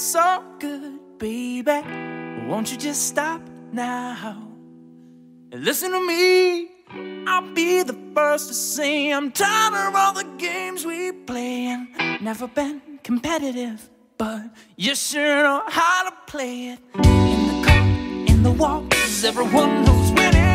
so good, baby. Won't you just stop now and listen to me? I'll be the first to say I'm tired of all the games we play and never been competitive, but you sure know how to play it. In the car, in the walks, everyone knows when it